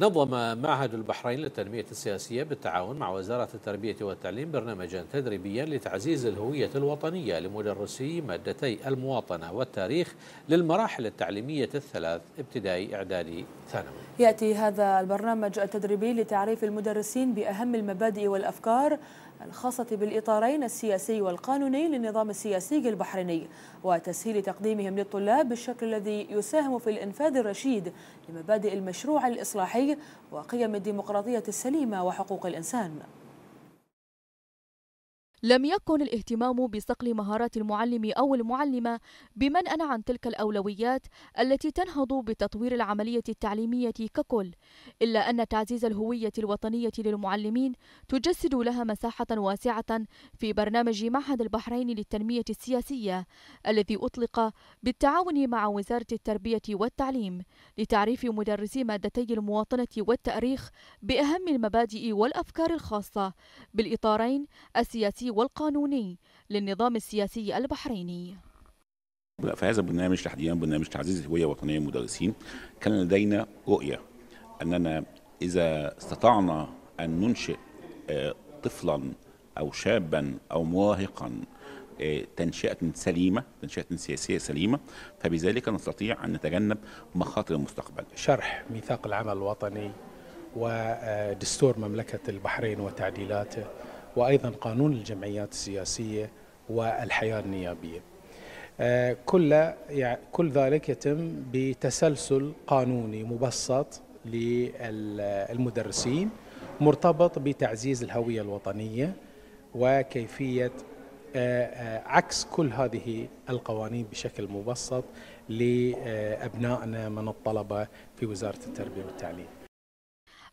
نظم معهد البحرين للتنمية السياسية بالتعاون مع وزارة التربية والتعليم برنامجا تدريبيا لتعزيز الهوية الوطنية لمدرسي مادتي المواطنة والتاريخ للمراحل التعليمية الثلاث ابتدائي إعدادي ثانوي. يأتي هذا البرنامج التدريبي لتعريف المدرسين بأهم المبادئ والأفكار الخاصة بالإطارين السياسي والقانوني للنظام السياسي البحريني وتسهيل تقديمهم للطلاب بالشكل الذي يساهم في الإنفاذ الرشيد لمبادئ المشروع الإصلاحي وقيم الديمقراطية السليمة وحقوق الإنسان. لم يكن الاهتمام بصقل مهارات المعلم أو المعلمة بمنأى عن تلك الأولويات التي تنهض بتطوير العملية التعليمية ككل إلا أن تعزيز الهوية الوطنية للمعلمين تجسد لها مساحة واسعة في برنامج معهد البحرين للتنمية السياسية الذي أطلق بالتعاون مع وزارة التربية والتعليم لتعريف مدرسي مادتي المواطنة والتأريخ بأهم المبادئ والأفكار الخاصة بالإطارين السياسي والقانوني للنظام السياسي البحريني. في هذا البرنامج تحديدا برنامج تعزيز الهويه الوطنيه للمدرسين. كان لدينا رؤية أننا إذا استطعنا أن ننشئ طفلا أو شابا أو مراهقا تنشئة سليمة تنشئة سياسية سليمة فبذلك نستطيع أن نتجنب مخاطر المستقبل. شرح ميثاق العمل الوطني ودستور مملكة البحرين وتعديلاته. وأيضا قانون الجمعيات السياسية والحياة النيابية. كل يعني كل ذلك يتم بتسلسل قانوني مبسط للمدرسين مرتبط بتعزيز الهوية الوطنية وكيفية عكس كل هذه القوانين بشكل مبسط لأبنائنا من الطلبة في وزارة التربية والتعليم.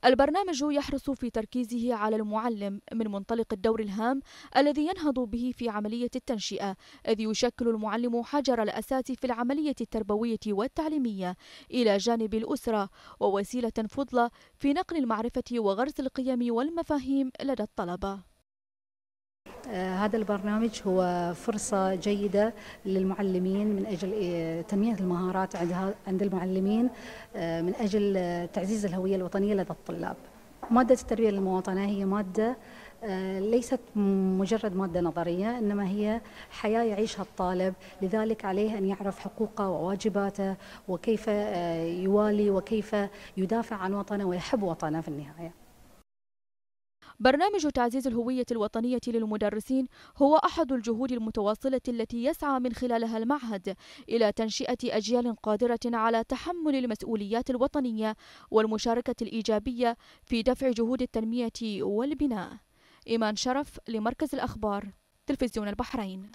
البرنامج يحرص في تركيزه على المعلم من منطلق الدور الهام الذي ينهض به في عملية التنشئة إذ يشكل المعلم حجر الأساس في العملية التربوية والتعليمية إلى جانب الأسرة ووسيلة فضلة في نقل المعرفة وغرس القيم والمفاهيم لدى الطلبة. هذا البرنامج هو فرصة جيدة للمعلمين من أجل تنمية المهارات عند المعلمين من أجل تعزيز الهوية الوطنية لدى الطلاب. مادة التربية للمواطنة هي مادة ليست مجرد مادة نظرية إنما هي حياة يعيشها الطالب. لذلك عليه أن يعرف حقوقه وواجباته وكيف يوالي وكيف يدافع عن وطنه ويحب وطنه في النهاية. برنامج تعزيز الهوية الوطنية للمدرسين هو أحد الجهود المتواصلة التي يسعى من خلالها المعهد إلى تنشئة أجيال قادرة على تحمل المسؤوليات الوطنية والمشاركة الإيجابية في دفع جهود التنمية والبناء. إيمان شرف لمركز الأخبار تلفزيون البحرين.